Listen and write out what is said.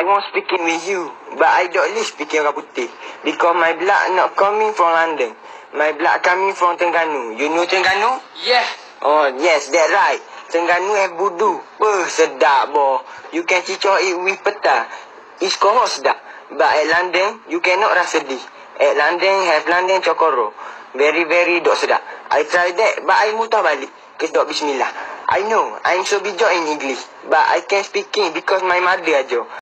I want speaking with you, but I don't live speaking orang putih. Because my blood not coming from London. My blood coming from Tengganu. You know Tengganu? Yeah. Oh, yes, that right. Tengganu have budu. Oh, sedap, boh. You can teach it with peta. It's kohor sedap. But at London, you cannot rasa di. At London, have London cokoro. Very, very dok sedap. I try that, but I mutah balik. Kes dok bismillah. I know, I'm so bijak in English. But I can speaking because my mother ajo.